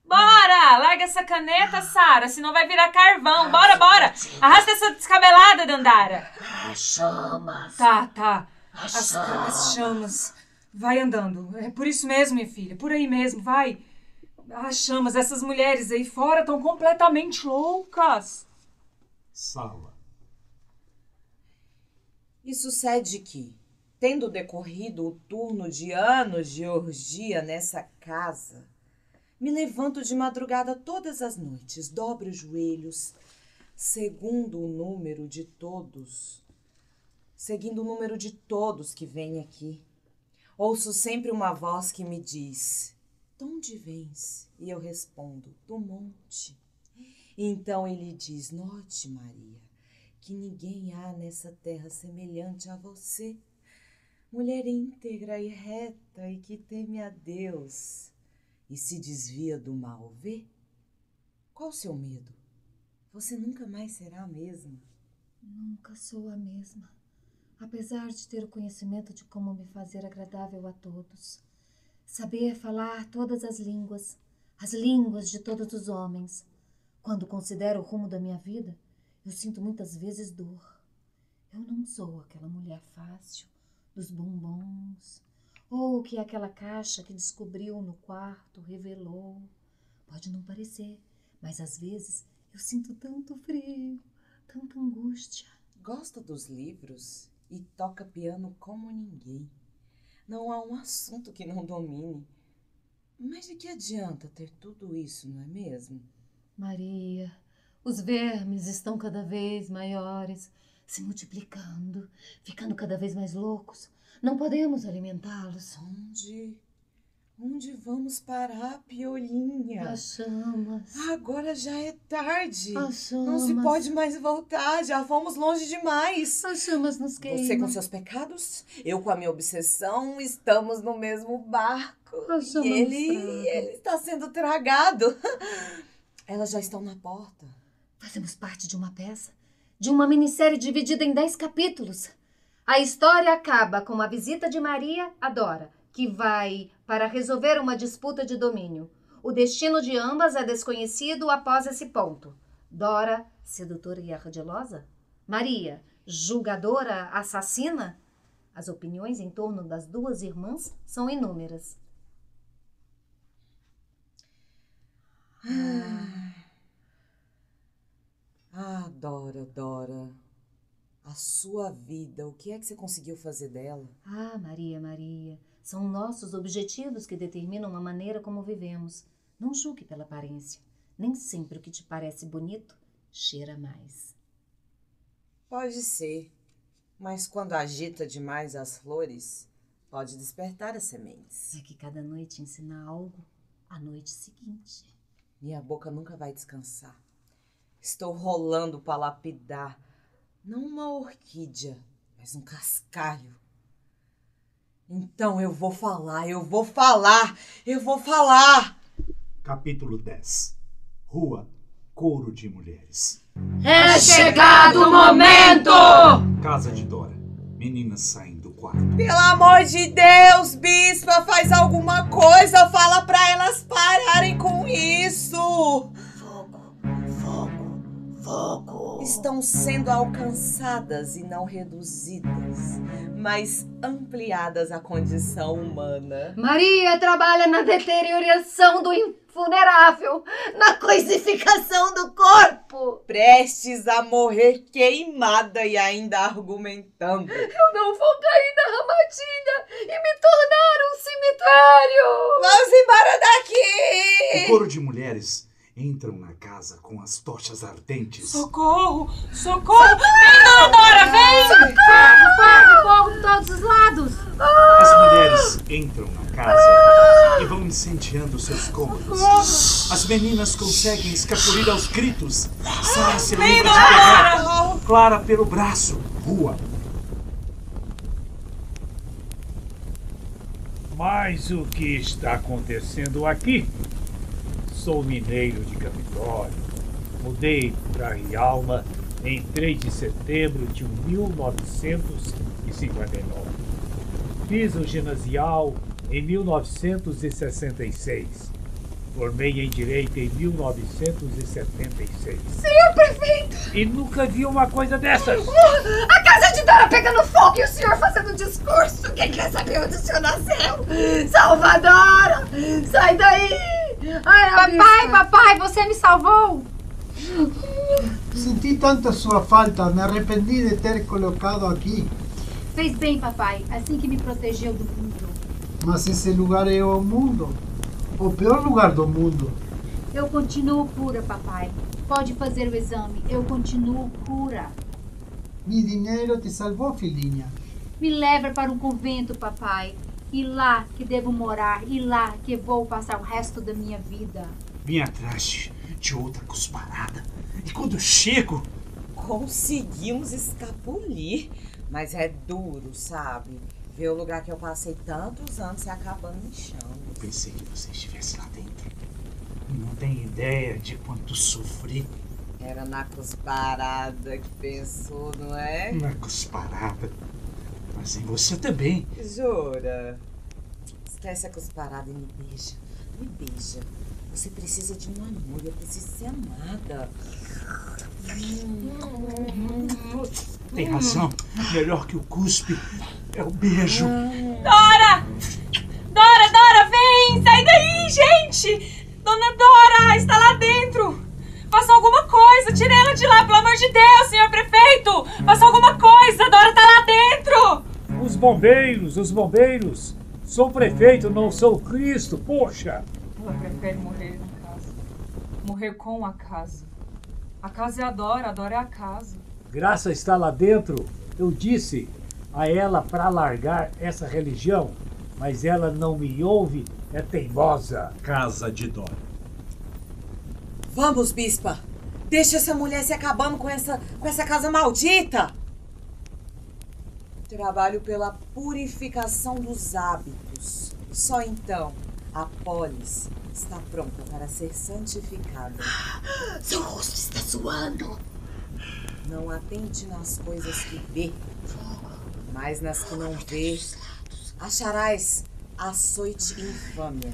Bora! Larga essa caneta, Sara, senão vai virar carvão. Bora, bora! Arrasta essa descabelada, Dandara. Chamas. Tá, tá. As, as chamas. Vai andando. É por isso mesmo, minha filha. Por aí mesmo, vai. As chamas, essas mulheres aí fora estão completamente loucas. Sala. E sucede que, tendo decorrido o turno de anos de orgia nessa casa, me levanto de madrugada todas as noites, dobro os joelhos, segundo o número de todos, seguindo o número de todos que vêm aqui. Ouço sempre uma voz que me diz: De onde vens? E eu respondo: Do monte. E então ele diz: Note, Maria, que ninguém há nessa terra semelhante a você, mulher íntegra e reta e que teme a Deus e se desvia do mal. Vê? Qual o seu medo? Você nunca mais será a mesma. Nunca sou a mesma. Apesar de ter o conhecimento de como me fazer agradável a todos. Saber falar todas as línguas, as línguas de todos os homens. Quando considero o rumo da minha vida, eu sinto muitas vezes dor. Eu não sou aquela mulher fácil dos bombons, ou que aquela caixa que descobriu no quarto revelou. Pode não parecer, mas às vezes eu sinto tanto frio, tanta angústia. Gosta dos livros e toca piano como ninguém. Não há um assunto que não domine. Mas de que adianta ter tudo isso, não é mesmo? Maria, os vermes estão cada vez maiores, se multiplicando, ficando cada vez mais loucos. Não podemos alimentá-los. Onde? Onde vamos parar, Piolinha? As chamas. Agora já é tarde. As Não se chamas. pode mais voltar, já fomos longe demais. As chamas nos queimam. Você com seus pecados, eu com a minha obsessão, estamos no mesmo barco. As E chamas ele, nos tragam. ele está sendo tragado. Elas já estão na porta. Fazemos parte de uma peça, de uma minissérie dividida em dez capítulos. A história acaba com a visita de Maria a Dora, que vai para resolver uma disputa de domínio. O destino de ambas é desconhecido após esse ponto. Dora, sedutora e ardilosa? Maria, julgadora, assassina? As opiniões em torno das duas irmãs são inúmeras. Ah, Dora, Dora. A sua vida, o que é que você conseguiu fazer dela? Ah, Maria, Maria, são nossos objetivos que determinam a maneira como vivemos. Não julgue pela aparência. Nem sempre o que te parece bonito cheira mais. Pode ser, mas quando agita demais as flores, pode despertar as sementes. É que cada noite ensina algo à noite seguinte. Minha boca nunca vai descansar. Estou rolando para lapidar, não uma orquídea, mas um cascalho. Então eu vou falar, eu vou falar, eu vou falar! Capítulo 10 Rua Couro de Mulheres. É chegado o momento! Casa de Dora. Meninas saem do quarto. Pelo amor de Deus, bispa, faz alguma coisa, fala pra elas pararem com isso! Fogo. Estão sendo alcançadas e não reduzidas, mas ampliadas à condição humana. Maria trabalha na deterioração do invulnerável, na coisificação do corpo. Prestes a morrer queimada e ainda argumentando. Eu não vou cair na armadilha e me tornar um cemitério. Vamos embora daqui! O coro de mulheres entram na casa com as tochas ardentes. Socorro! Socorro! Vem, dona Dora, vem! Fogo, fogo, fogo de todos os lados. As mulheres entram na casa e vão incendiando seus cômodos. As meninas conseguem escapulir aos gritos. Sara se Vem, lembra de dona pegar Dora! Clara pelo braço. Rua. Mas o que está acontecendo aqui? Sou mineiro de Capitólio. Mudei para Rialma em 3 de setembro de 1959. Fiz o ginasial em 1966. Formei em Direito em 1976. Senhor prefeito! E nunca vi uma coisa dessas! A casa de Dora pegando fogo e o senhor fazendo discurso. Quem quer saber onde o senhor nasceu? Salvadora! Sai daí! Ai, Papai, papai, você me salvou. Sentí tanto sua falta, me arrependi de ter colocado aqui. Fez bem, papai, assim que me protegeu do mundo. Mas esse lugar é o mundo. O pior lugar do mundo. Eu continuo pura, papai. Pode fazer o exame. Eu continuo pura. Mi dinheiro te salvou, filhinha. Me leva para um convento, papai. E lá que devo morar, e lá que vou passar o resto da minha vida. Vim atrás de, outra cusparada. E quando chego, Conseguimos escapulir, mas é duro, sabe? Ver o lugar que eu passei tantos anos se acabando em chão. eu pensei que você estivesse lá dentro. Não tem ideia de quanto sofri Era na cusparada que pensou, não é? na cusparada. Mas em você também. Jura? Esquece a cusparada e me beija. Me beija. Você precisa de um amor, eu preciso ser amada. Tem razão. Melhor que o cuspe é o beijo. Dora! Dora, Dora, vem! Sai daí, gente! Dona Dora está lá dentro! Faça alguma coisa! Tire ela de lá, pelo amor de Deus, senhor prefeito! Faça alguma coisa! Dora tá lá dentro! Os bombeiros, os bombeiros! Sou prefeito, não sou Cristo, poxa! Ela prefere morrer na casa. Morrer com a casa. A casa é a Dora, a Dora é a casa. Graça está lá dentro. Eu disse a ela para largar essa religião, mas ela não me ouve, é teimosa. Casa de Dora. Vamos, bispa! Deixa essa mulher se acabando com essa, com essa casa maldita! Trabalho pela purificação dos hábitos. Só então a polis está pronta para ser santificada. Seu rosto está suando. Não atente nas coisas que vê, mas nas que não vê. Acharás açoite e infâmia,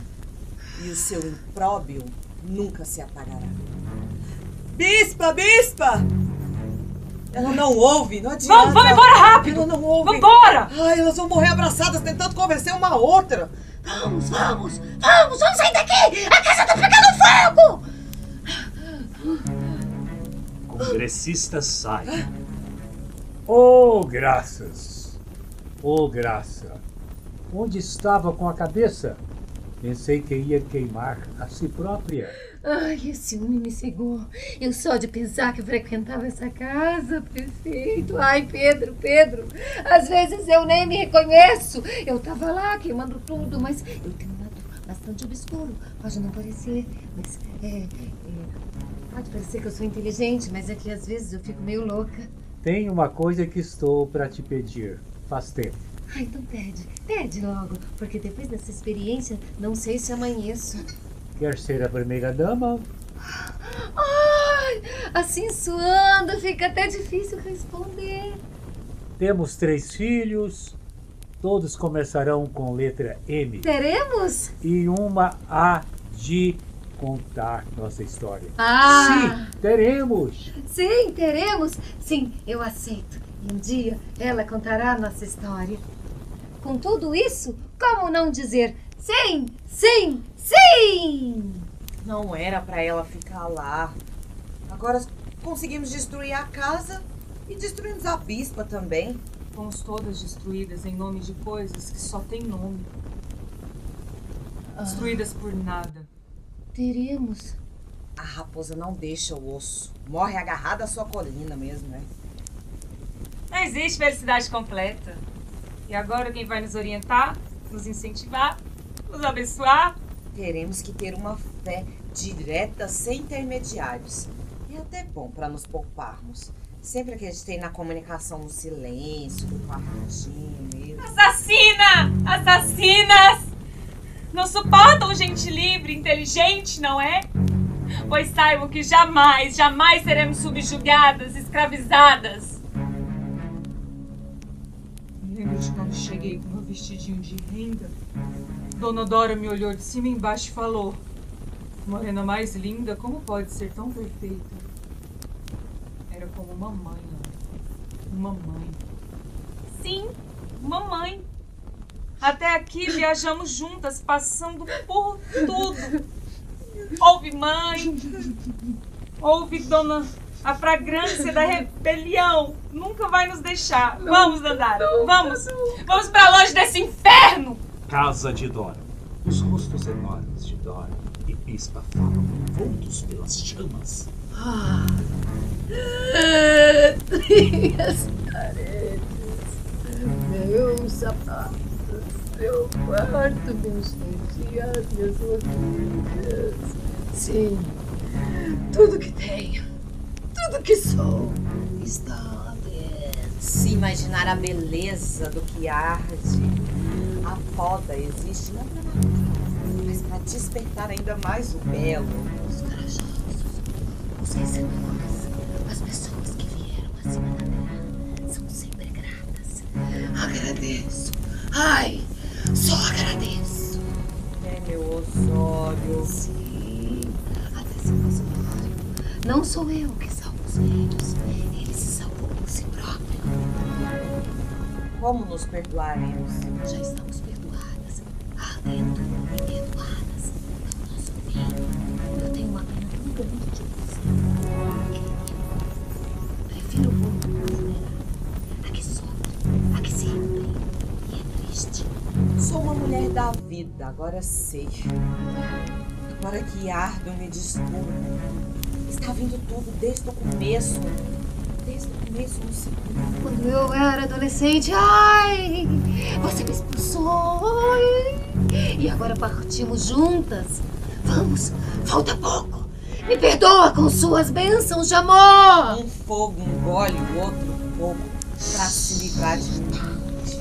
e o seu impróbio nunca se apagará. Bispa, bispa! Ela não ouve, não adianta. Vamos, vamos embora rápido. Ela não ouve. Vambora. Ai, elas vão morrer abraçadas tentando convencer uma a outra. Vamos, vamos, vamos, vamos sair daqui! A casa tá pegando fogo! Congressista sai. Oh, graças! Oh, graça! Onde estava com a cabeça? Pensei que ia queimar a si própria. Ai, esse homem me cegou. Eu só de pensar que frequentava essa casa, prefeito. Ai, Pedro, Pedro. Às vezes eu nem me reconheço. Eu tava lá queimando tudo, mas eu tenho um lado bastante obscuro. Pode não parecer, mas é, é, Pode parecer que eu sou inteligente, mas é que às vezes eu fico meio louca. Tem uma coisa que estou para te pedir. Faz tempo. Ah, então pede. Pede logo, porque depois dessa experiência não sei se amanheço. Quer ser a primeira dama? Ai, assim suando fica até difícil responder. Temos três filhos. Todos começarão com letra M. Teremos? E uma A de contar nossa história. Ah! Sim, teremos! Sim, teremos. Sim, eu aceito. E um dia ela contará nossa história. Com tudo isso, como não dizer sim, sim, Não era pra ela ficar lá. Agora conseguimos destruir a casa e destruímos a bispa também. Fomos todas destruídas em nome de coisas que só têm nome. Destruídas por nada. Teremos. A raposa não deixa o osso. Morre agarrada à sua colina mesmo, né? Não existe felicidade completa. E agora quem vai nos orientar, nos incentivar, nos abençoar? Teremos que ter uma fé direta, sem intermediários. E até bom para nos pouparmos. Sempre acreditei na comunicação no silêncio, do quartinho mesmo. Assassina! Assassinas! Não suportam gente livre, inteligente, não é? Pois saibam que jamais, jamais seremos subjugadas, escravizadas. Lembro de quando cheguei com meu vestidinho de renda. Dona Dora me olhou de cima e embaixo e falou: Morena mais linda, como pode ser tão perfeita? Era como uma mãe, Ana. Uma mãe. Sim, mamãe. Até aqui viajamos juntas, passando por tudo. Houve mãe, houve dona. A fragrância da rebelião nunca vai nos deixar. Vamos, Dandara, vamos. Vamos pra longe desse inferno. Casa de Dora. Os rostos enormes de Dora e Pispa falam envoltos pelas chamas. Ah. Minhas paredes, meus sapatos, meu quarto, meus penteados, minhas orquídeas. Sim, tudo que tenho, tudo que sou, está dentro. Se imaginar a beleza do que arde. A poda existe não para matar, mas para despertar ainda mais o belo. Os corajosos, os vencedores, as pessoas que vieram acima da terra são sempre gratas. Agradeço. Ai, só agradeço. É meu Osório. Sim, até seu Osório. Não sou eu que salvo os velhos. Ele se salvou por si próprio. Como nos perdoaremos? Já estamos vida, agora sei. Agora que ardam me desculpa. Está vindo tudo desde o começo. Desde o começo, no segundo. Quando eu era adolescente, ai, você me expulsou. Ai, e agora partimos juntas. Vamos, falta pouco. Me perdoa com suas bênçãos de amor. Um fogo engole o outro fogo para se livrar de mim.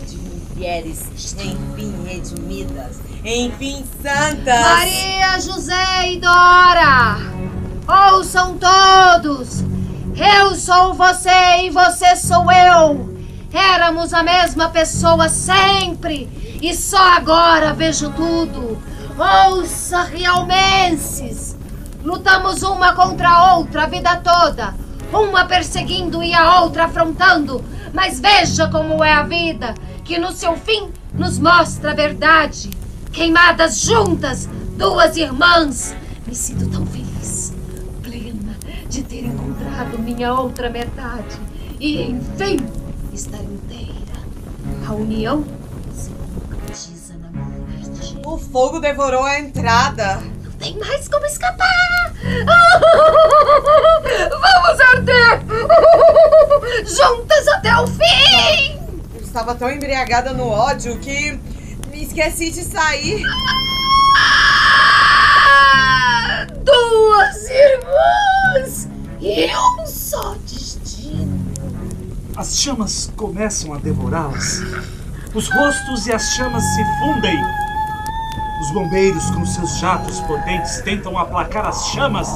De mulheres, enfim, redimidas. Enfim, santas. Maria, José e Dora, ouçam todos. Eu sou você e você sou eu. Éramos a mesma pessoa sempre e só agora vejo tudo. Ouça, realmenses. Lutamos uma contra a outra a vida toda. uma perseguindo e a outra afrontando. Mas veja como é a vida, que no seu fim nos mostra a verdade. Queimadas juntas, duas irmãs. Me sinto tão feliz, plena de ter encontrado minha outra metade. E enfim, estar inteira. A união se concretiza na morte. O fogo devorou a entrada. Não tem mais como escapar. Vamos arder juntas até o fim. Eu estava tão embriagada no ódio que me esqueci de sair. Duas irmãs e um só destino. As chamas começam a devorá-las. Os rostos e as chamas se fundem. Os bombeiros, com seus jatos potentes, tentam aplacar as chamas.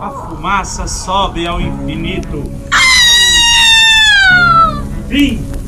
A fumaça sobe ao infinito. Fim!